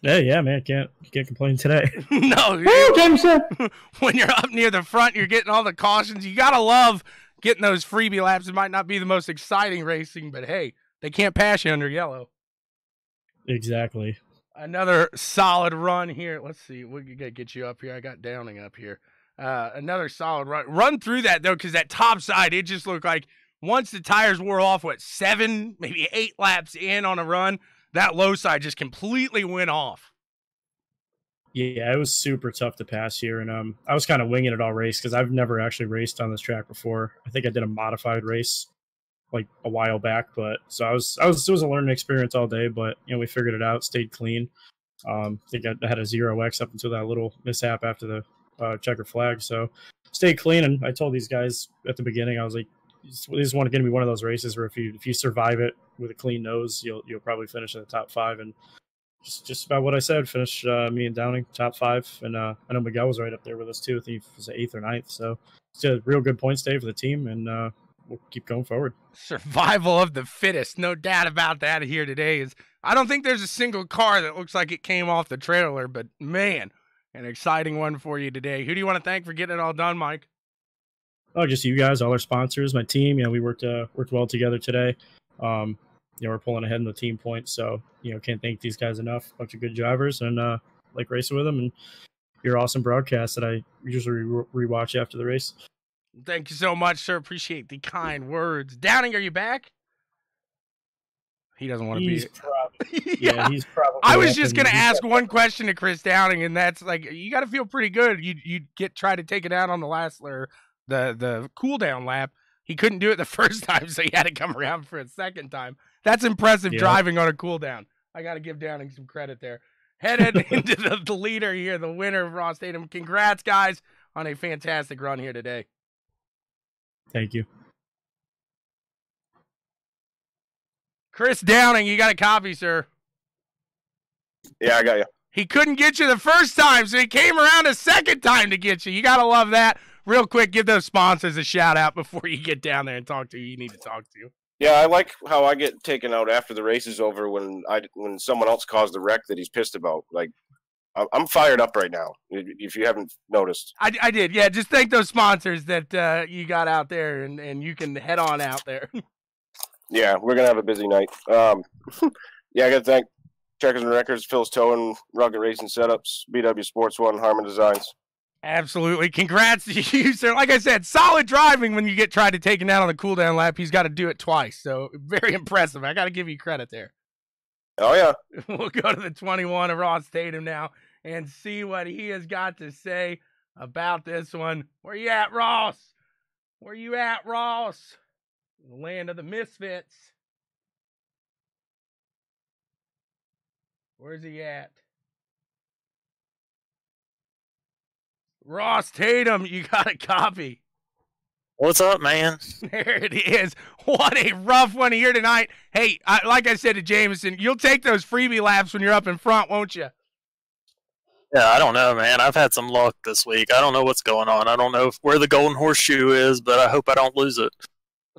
Yeah, yeah, man. Can't can't complain today. no, you, when you're up near the front, you're getting all the cautions. You gotta love getting those freebie laps. It might not be the most exciting racing, but hey, they can't pass you under yellow. Exactly. Another solid run here. Let's see. We can get you up here. I got Downing up here. Uh, another solid run. Run through that though, because that top side, it just looked like once the tires wore off, what seven, maybe eight laps in on a run, that low side just completely went off. Yeah, it was super tough to pass here, and um, I was kind of winging it all race because I've never actually raced on this track before. I think I did a modified race like a while back, but so I was I was it was a learning experience all day, but you know we figured it out, stayed clean. Um, I think I had a zero X up until that little mishap after the uh, checker flag. So stay clean. And I told these guys at the beginning, I was like, this is one going to be one of those races where if you if you survive it with a clean nose, you'll you'll probably finish in the top five. And just just about what I said. Finish uh, me and Downing top five, and uh, I know Miguel was right up there with us too. I think he was eighth or ninth. So it's a real good points day for the team, and uh, we'll keep going forward. Survival of the fittest, no doubt about that. Here today is I don't think there's a single car that looks like it came off the trailer, but man, an exciting one for you today. Who do you want to thank for getting it all done, Mike? Oh, just you guys, all our sponsors, my team. You know, we worked uh, worked well together today. Um, you know, we're pulling ahead in the team points, so you know, can't thank these guys enough. A bunch of good drivers, and uh, like racing with them, and your awesome broadcast that I usually re- rewatch after the race. Thank you so much, sir. Appreciate the kind words. Downing, are you back? He doesn't want to be. yeah. yeah, he's probably. I was just gonna ask one question to Chris Downing, and that's like, you got to feel pretty good. You you get try to take it out on the last or the the cool down lap. He couldn't do it the first time, so he had to come around for a second time. That's impressive yeah. driving on a cool down. I got to give Downing some credit there. Headed into the, the leader here, the winner of Ross Tatum. Congrats, guys, on a fantastic run here today. Thank you. Chris Downing, you got a copy, sir. Yeah, I got you. He couldn't get you the first time, so he came around a second time to get you. You got to love that. Real quick, give those sponsors a shout out before you get down there and talk to who you need to talk to. You. Yeah, I like how I get taken out after the race is over when I when someone else caused the wreck that he's pissed about. Like, I'm fired up right now. If you haven't noticed, I, I did. Yeah, just thank those sponsors that uh, you got out there, and, and you can head on out there. Yeah, we're gonna have a busy night. Um, yeah, I got to thank Checkers and Wreckers, Phil's Towing, Rugged Racing Setups, BW Sports One, Harmon Designs. Absolutely. Congrats to you, sir. Like I said, solid driving when you get tried to take it out on the cool down lap. He's got to do it twice. So very impressive. I got to give you credit there. Oh, yeah. we'll go to the 21 of Ross Tatum now and see what he has got to say about this one. Where you at, Ross? Where you at, Ross? The land of the misfits. Where's he at? Ross Tatum, you got a copy. What's up, man? There it is. What a rough one here tonight. Hey, I, like I said to Jameson, you'll take those freebie laps when you're up in front, won't you? Yeah, I don't know, man. I've had some luck this week. I don't know what's going on. I don't know if, where the golden horseshoe is, but I hope I don't lose it.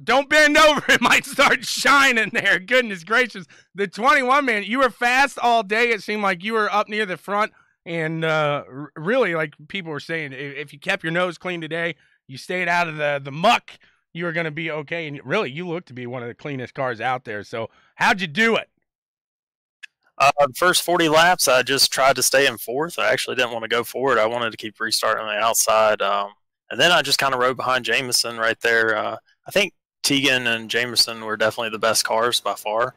Don't bend over. It might start shining there. Goodness gracious. The 21 man, you were fast all day. It seemed like you were up near the front. And uh, really, like people were saying, if you kept your nose clean today, you stayed out of the, the muck, you were going to be okay. And really, you look to be one of the cleanest cars out there. So, how'd you do it? Uh, first 40 laps, I just tried to stay in fourth. I actually didn't want to go forward. I wanted to keep restarting on the outside. Um, and then I just kind of rode behind Jameson right there. Uh, I think Tegan and Jameson were definitely the best cars by far.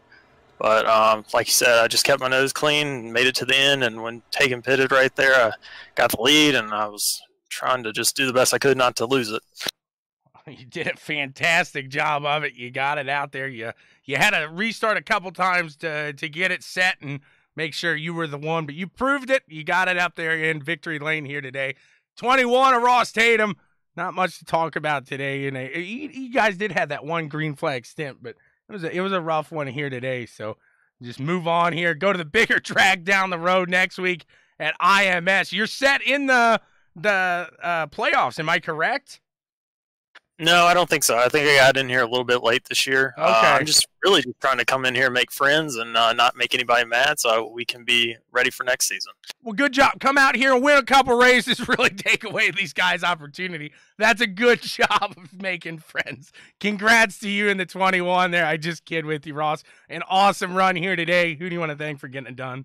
But um, like you said, I just kept my nose clean, made it to the end, and when Tegan pitted right there, I got the lead, and I was trying to just do the best I could not to lose it. You did a fantastic job of it. You got it out there. You you had to restart a couple times to to get it set and make sure you were the one, but you proved it. You got it up there in victory lane here today. 21 of Ross Tatum. Not much to talk about today. And you, you guys did have that one green flag stint, but it was a, it was a rough one here today. So just move on here. Go to the bigger track down the road next week at IMS. You're set in the the uh, playoffs. Am I correct? No, I don't think so. I think I got in here a little bit late this year. Okay. Uh, I'm just really just trying to come in here and make friends and uh, not make anybody mad so we can be ready for next season. Well, good job. Come out here and win a couple races. Really take away these guys' opportunity. That's a good job of making friends. Congrats to you in the 21 there. I just kid with you, Ross. An awesome run here today. Who do you want to thank for getting it done?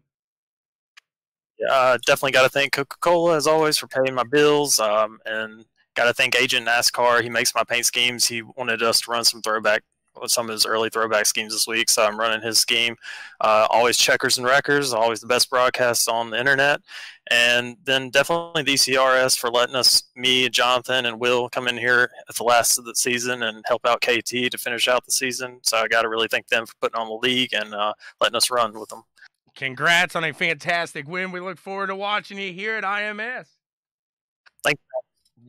Uh, definitely got to thank Coca Cola as always for paying my bills. Um, and got to thank Agent NASCAR. He makes my paint schemes. He wanted us to run some throwback, some of his early throwback schemes this week, so I'm running his scheme. Uh, always checkers and wreckers, always the best broadcasts on the internet, and then definitely ECRS for letting us, me, Jonathan, and Will come in here at the last of the season and help out KT to finish out the season. So I got to really thank them for putting on the league and uh, letting us run with them. Congrats on a fantastic win. We look forward to watching you here at IMS. Thank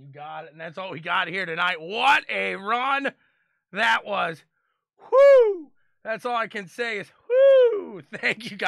you. got it. And that's all we got here tonight. What a run that was. Whoo! That's all I can say is whoo! Thank you guys.